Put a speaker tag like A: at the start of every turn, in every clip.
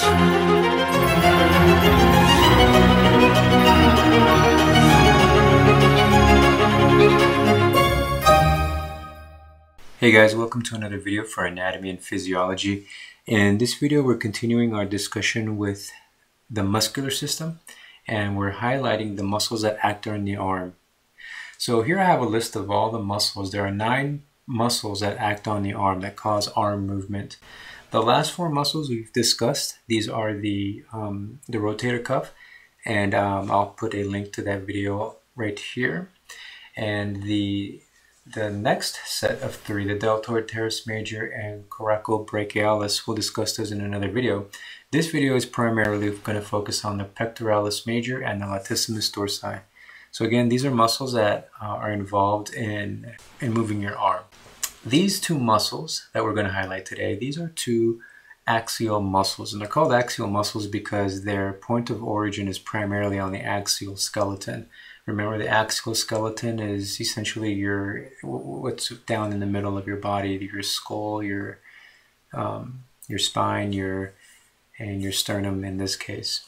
A: Hey guys, welcome to another video for anatomy and physiology. In this video, we're continuing our discussion with the muscular system and we're highlighting the muscles that act on the arm. So here I have a list of all the muscles. There are nine muscles that act on the arm that cause arm movement. The last four muscles we've discussed, these are the, um, the rotator cuff and um, I'll put a link to that video right here. And the the next set of three, the deltoid teres major and coracobrachialis, we'll discuss those in another video. This video is primarily going to focus on the pectoralis major and the latissimus dorsi. So again, these are muscles that uh, are involved in, in moving your arm. These two muscles that we're going to highlight today, these are two axial muscles. And they're called axial muscles because their point of origin is primarily on the axial skeleton. Remember the axial skeleton is essentially your what's down in the middle of your body, your skull, your um, your spine, your and your sternum in this case.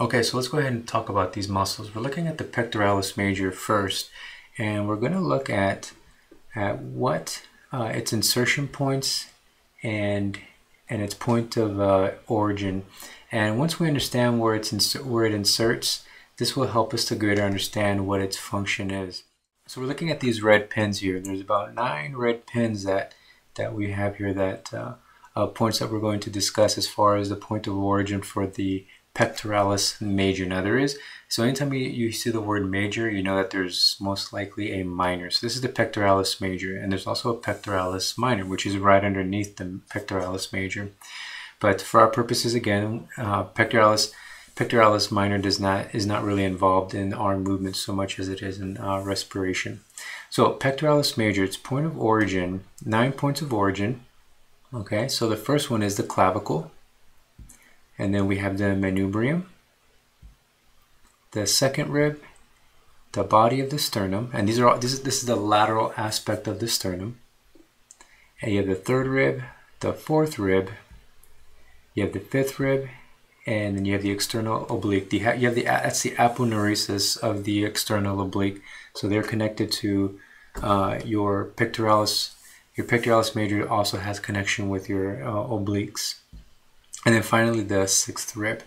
A: Okay, so let's go ahead and talk about these muscles. We're looking at the pectoralis major first, and we're going to look at at what uh, its insertion points and and its point of uh, origin. And once we understand where it's where it inserts, this will help us to greater understand what its function is. So we're looking at these red pins here. There's about nine red pins that, that we have here that uh, uh, points that we're going to discuss as far as the point of origin for the pectoralis major. Now there is, so anytime you, you see the word major, you know that there's most likely a minor. So this is the pectoralis major, and there's also a pectoralis minor, which is right underneath the pectoralis major. But for our purposes, again, uh, pectoralis Pectoralis minor does not is not really involved in arm movement so much as it is in uh, respiration. So pectoralis major, its point of origin, nine points of origin. Okay, so the first one is the clavicle, and then we have the manubrium, the second rib, the body of the sternum, and these are all, this is this is the lateral aspect of the sternum. And you have the third rib, the fourth rib, you have the fifth rib, and then you have the external oblique. The, you have the that's the aponeurosis of the external oblique. So they're connected to uh, your pectoralis. Your pectoralis major also has connection with your uh, obliques. And then finally the sixth rib.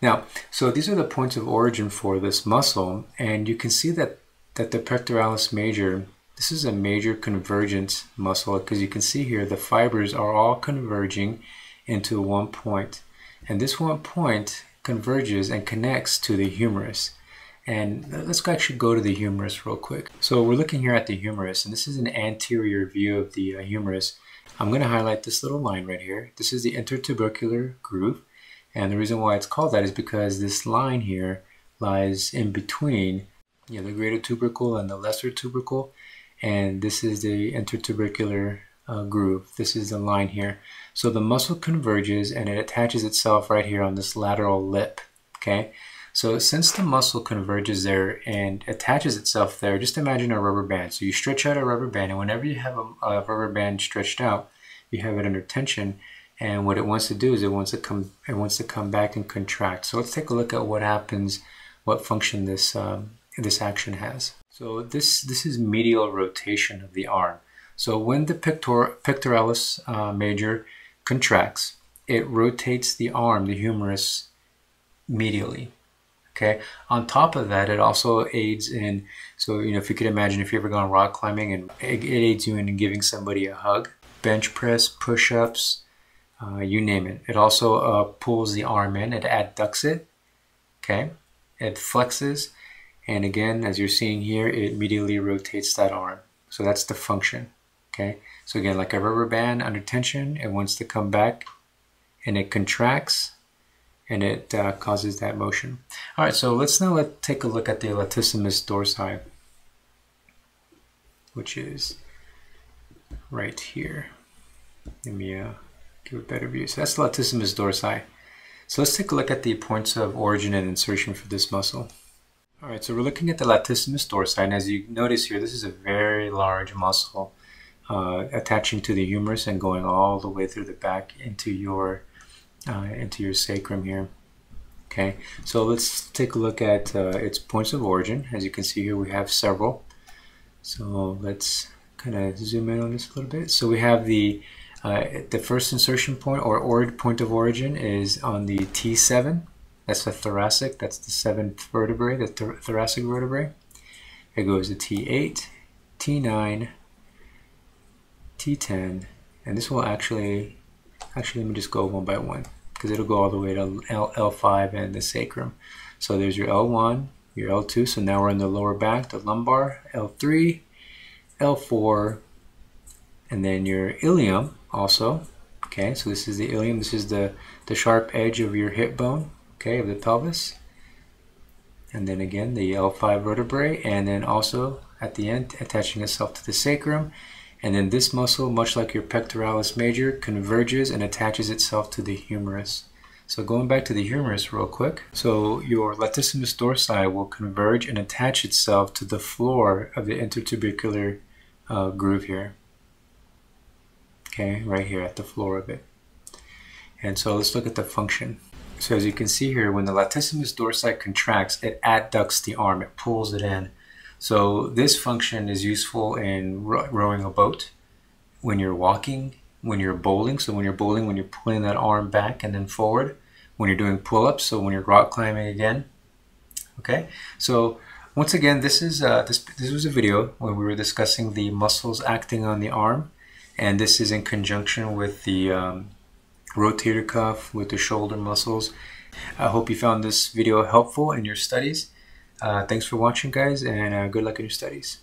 A: Now, so these are the points of origin for this muscle, and you can see that that the pectoralis major, this is a major convergent muscle because you can see here the fibers are all converging into one point. And this one point converges and connects to the humerus. And let's actually go to the humerus real quick. So we're looking here at the humerus, and this is an anterior view of the uh, humerus. I'm going to highlight this little line right here. This is the intertubercular groove. And the reason why it's called that is because this line here lies in between you know, the greater tubercle and the lesser tubercle. And this is the intertubercular uh, groove. This is the line here. So the muscle converges and it attaches itself right here on this lateral lip. Okay. So since the muscle converges there and attaches itself there, just imagine a rubber band. So you stretch out a rubber band and whenever you have a, a rubber band stretched out, you have it under tension and what it wants to do is it wants to come it wants to come back and contract. So let's take a look at what happens, what function this um, this action has. So this this is medial rotation of the arm. So when the pector pectoralis uh, major contracts, it rotates the arm, the humerus, medially. Okay. On top of that, it also aids in. So you know, if you could imagine, if you ever gone rock climbing, and it, aids you in giving somebody a hug, bench press, push-ups, uh, you name it. It also uh, pulls the arm in. It adducts it. Okay. It flexes, and again, as you're seeing here, it medially rotates that arm. So that's the function. Okay, so again, like a rubber band under tension, it wants to come back and it contracts and it uh, causes that motion. All right, so let's now let take a look at the latissimus dorsi, which is right here. Let me uh, give a better view. So that's the latissimus dorsi. So let's take a look at the points of origin and insertion for this muscle. All right, so we're looking at the latissimus dorsi, and as you notice here, this is a very large muscle uh, attaching to the humerus and going all the way through the back into your uh, into your sacrum here. Okay, so let's take a look at uh, its points of origin. As you can see here, we have several. So let's kind of zoom in on this a little bit. So we have the uh, the first insertion point or, point of origin is on the T7. That's the thoracic. That's the seventh vertebrae, the th thoracic vertebrae. It goes to T8, T9, T10, and this will actually, actually let me just go one by one because it'll go all the way to L, L5 and the sacrum. So there's your L1, your L2, so now we're in the lower back, the lumbar, L3, L4, and then your ilium also. Okay, so this is the ilium, this is the, the sharp edge of your hip bone, okay, of the pelvis. And then again, the L5 vertebrae, and then also at the end, attaching itself to the sacrum. And then this muscle, much like your pectoralis major, converges and attaches itself to the humerus. So going back to the humerus real quick. So your latissimus dorsi will converge and attach itself to the floor of the intertubercular uh, groove here. Okay, right here at the floor of it. And so let's look at the function. So as you can see here, when the latissimus dorsi contracts, it adducts the arm, it pulls it in. So this function is useful in rowing a boat, when you're walking, when you're bowling. So when you're bowling, when you're pulling that arm back and then forward, when you're doing pull-ups, so when you're rock climbing again. Okay, so once again, this is uh, this this was a video when we were discussing the muscles acting on the arm, and this is in conjunction with the um, rotator cuff with the shoulder muscles. I hope you found this video helpful in your studies. Uh, thanks for watching, guys, and uh, good luck in your studies.